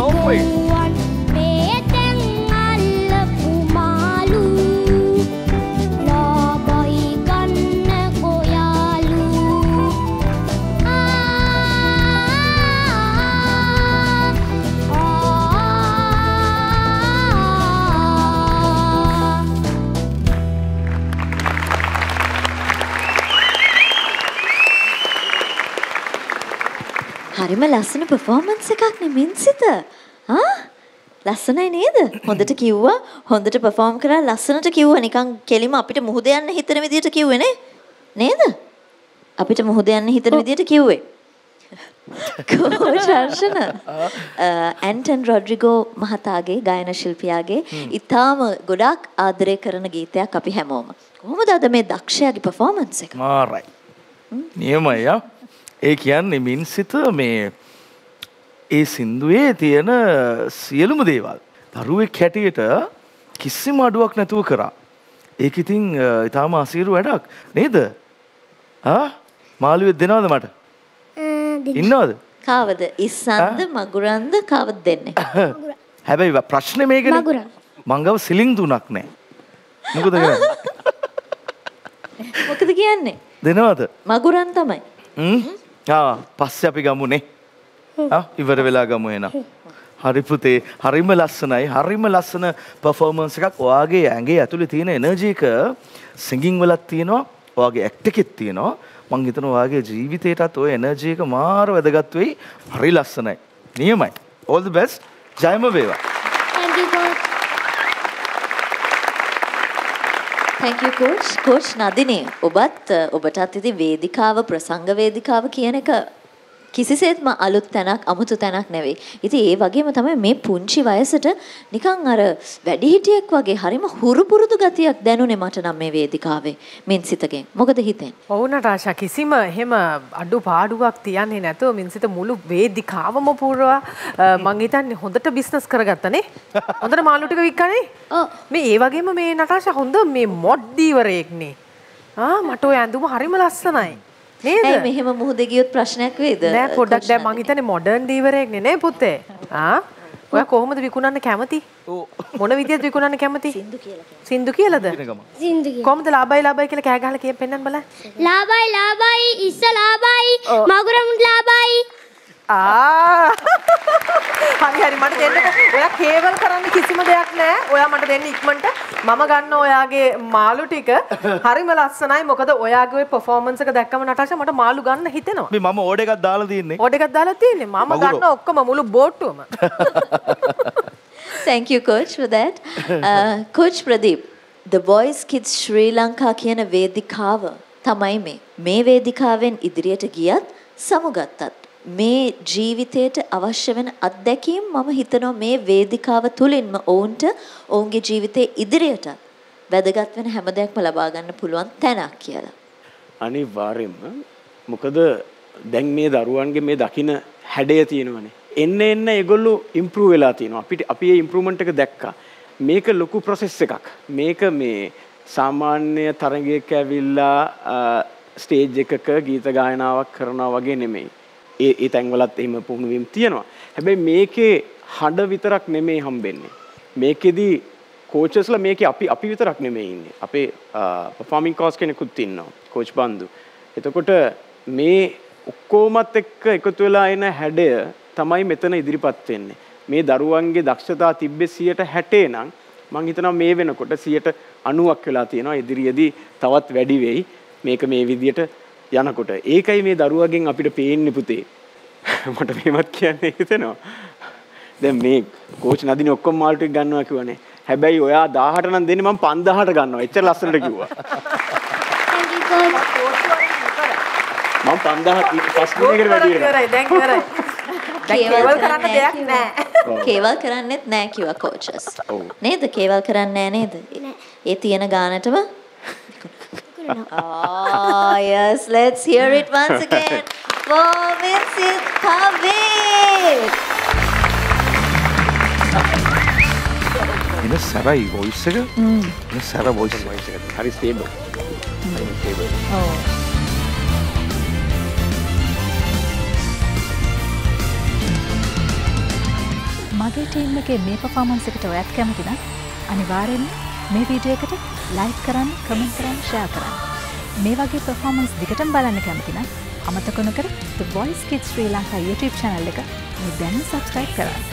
ලොකු Oh, no හරිම ලස්සන පර්ෆෝමන්ස් එකක් නෙමින් සිත. ආ? ලස්සනයි නේද? හොඳට කිව්වා. හොඳට පර්ෆෝම් කරා ලස්සනට කිව්වා. නිකන් කෙලිම අපිට මුහුද යන්න හිතන විදියට කිව්වේ නේ? නේද? අපිට මුහුද යන්න හිතන විදියට කිව්වේ. කෝච් හර්ෂණ ඇන්ටන් රොඩ්රිගෝ මහතාගේ ගායන ශිල්පියාගේ ඉතාම ගොඩාක් ආදරය කරන ගීතයක් අපි හැමෝම. කොහොමද අද මේ දක්ෂයාගේ පර්ෆෝමන්ස් එක? මාරයි. නියමයි යා. ඒ කියන්නේ මින්සිත මේ ඒ සින්දුවේ තියෙන සියලුම දේවල්. දරුවෙක් හැටියට කිසිම අඩුවක් නැතුව කරා. ඒක ඉතින් ඉතාම අසීරු වැඩක් නේද? ආ මාළුවෙක් දෙනවද මට? ඉන්නවද? කාවද? ඉස්සන්ද මගුරන්ද කවද දෙන්නේ? හැබැයි ප්‍රශ්නේ මේකනේ. මගුරන්. මං ගාව සිලිං තුනක් නැහැ. මොකද කරන්නේ? මොකද කියන්නේ? දෙනවද? මගුරන් තමයි. හ්ම්? ආ පස්සේ අපි ගමුනේ. ආ ඉවර වෙලා ගමු එහෙනම්. හරි පුතේ හරිම ලස්සනයි හරිම ලස්සන පර්ෆෝමන්ස් එකක් ඔයාගේ ඇඟේ ඇතුලේ තියෙන එනර්ජි එක සිංගින් වලත් තියෙනවා ඔයාගේ ඇක්ට් එකෙත් තියෙනවා මං හිතනවා ඔයාගේ ජීවිතේටත් ওই එනර්ජි එක මාර වැදගත් වෙයි හරි ලස්සනයි නියමයි all the best ජයම වේවා Thank you, coach. Thank you coach. Coach නදිනේ ඔබත් අ, ඔබටත් ඉතින් වේදිකාව ප්‍රසංග වේදිකාව කියන එක කිසිසේත්ම අලුත් තැනක් අමුතු තැනක් නෙවෙයි. ඉතින් ඒ වගේම තමයි මේ පුංචි වයසට නිකන් අර වැඩිහිටියෙක් වගේ හරිම හුරු පුරුදු ගතියක් දැනුනේ මට නම් මේ වේදිකාවේ මින් සිතගෙන්. මොකද හිතෙන්? ඔව් නටාෂා කිසිම එහෙම අඩු පාඩුවක් තියන්නේ නැතුව මින්සිත මුළු වේදිකාවම පුරවා මං හිතන්නේ හොඳට බිස්නස් කරගත්තනේ. හොඳට මාළු ටික වික්කනේ. මේ ඒ වගේම මේ නටාෂා හොඳ මේ මොඩ් දීවරයෙක්නේ. ආ මට ඔය ඇඳුම හරිම ලස්සනයි. නේද? ඇයි මෙහෙම මුහුදේ ගියොත් ප්‍රශ්නයක් වෙයිද? නෑ පොඩ්ඩක් දැන් මං? හිතන්නේ මොඩර්න් දීවරයෙක්නේ නේ පුතේ. ආ ඔයා කොහොමද විකුණන්න කැමති? මොන විදියට විකුණන්න කැමති? සින්දු කියලා කියනවා. සින්දු කියලාද? සින්දුගේ. කොහොමද ලාභයි ලාභයි කියලා කෑ ගහලා කිය පෙන්නන්න බලන්න. ලාබයි ලාබයි ඉස්ස. මගුරමුට ලාබයි ආ හරි හරි මට දෙන්නකෝ. ඔයා කේවල් කරන්න කිසිම දෙයක් නැහැ. ඔයා මට දෙන්න ඉක්මනට මම ගන්න ඔයාගේ මාළු ටික. හරිම ලස්සනයි. මොකද ඔයාගේ ඔය performance එක දැක්කම නටාෂා මට මාළු ගන්න හිතෙනවා. මේ මම ඕඩ එකක් දාලා තියන්නේ ඕඩ එකක් දාලා තියෙන්නේ. මම. ගන්න ඔක්කොම මුළු බෝට්ටුවම. Thank you coach for that. Uh, coach Pradeep, The Voice Kids Sri Lanka කියන වේදිකාව තමයි මේ. මේ වේදිකාවෙන් ඉදිරියට ගියත් සමුගත්තත් මේ ජීවිතයට අවශ්‍ය වෙන අත්දැකීම් මම හිතනවා මේ වේදිකාව තුලින්ම ඔවුන්ට ඔවුන්ගේ ජීවිතයේ ඉදිරියට වැදගත් වෙන හැම දෙයක්ම ලබා ගන්න පුළුවන් තැනක් කියලා. අනිවාර්යෙන්ම මොකද දැන් මේ දරුවන්ගේ මේ දකින හැඩය තියෙනවනේ. එන්න එන්න ඒගොල්ලෝ ඉම්ප්‍රූව් වෙලා තියෙනවා. අපිට අපි ඒ ඉම්ප්‍රූව්මන්ට් එක දැක්කා. මේක ලොකු ප්‍රොසෙස් එකක්. මේක මේ සාමාන්‍ය තරගයක ඇවිල්ලා ස්ටේජ් එකක ගීත ගායනාවක් කරනවා වගේ නෙමෙයි. ඒ ඒ තැන්වලත් එහෙම පුහුණුවීම් තියෙනවා හැබැයි මේකේ හඬ විතරක් නෙමෙයි හම්බෙන්නේ මේකෙදි කෝචස්ලා මේකේ අපි අපි විතරක් නෙමෙයි ඉන්නේ. අපේ පර්ෆෝමින් කෝච් කෙනෙකුත් ඉන්නවා. කෝච් බන්දු. එතකොට මේ ඔක්කොමත් එක්ක එකතු වෙලා එන හැඩය තමයි මෙතන ඉදිරිපත් වෙන්නේ. මේ දරුවන්ගේ දක්ෂතා තිබ්බේ 60 නම් මං හිතනවා මේ වෙනකොට 90ක් වෙලා තියෙනවා. ඉදිරියේදී තවත් වැඩි වෙයි. මේක මේ විදියට යනකොට. ඒකයි මේ දරුවගෙන් අපිට පේන්නේ පුතේ. මට මේවත් කියන්න හිතෙනවා. දැන් මේ කෝච් නදින ඔක්කොම මාළු ටික ගන්නවා කිව්වනේ. හැබැයි ඔයා 1000ට නම් දෙන්නේ මම 5000ට ගන්නවා. එච්චර ලස්සනට කිව්වා. Thank you, coach. මම 5000 ෆස්ට් දිනේකට වැඩි දැන්. දැන් කේවල් කරන්න දෙයක් නැහැ. කේවල් කරන්නෙත් නෑ කිව්වා coaches. ඔව්. නේද? කේවල් කරන්නේ නෑ නේද? ඒ තියෙන ගානටම Ah, yes, let's hear it once again. For Vincent Kavit. එන සැරයි වොයිස් එක එන සැර වොයිස් හරි ස්ටේබල්. හරි ස්ටේබල්. මගේ ටීම් එකේ මේ පෆාමන්ස් එකට ඔයත් කැමති නම් අනිවාර්යෙන්ම මේ වීඩියෝ එකට ලයික් කරන්න කමෙන්ට් කරන්න ෂෙයා කරන්න. මේ වගේ පර්ෆෝමන්ස් දිගටම බලන්න කැමති නම් අමතක නොකර The Voice Kids Sri Lanka YouTube channel එක මේ දැන් subscribe කරන්න.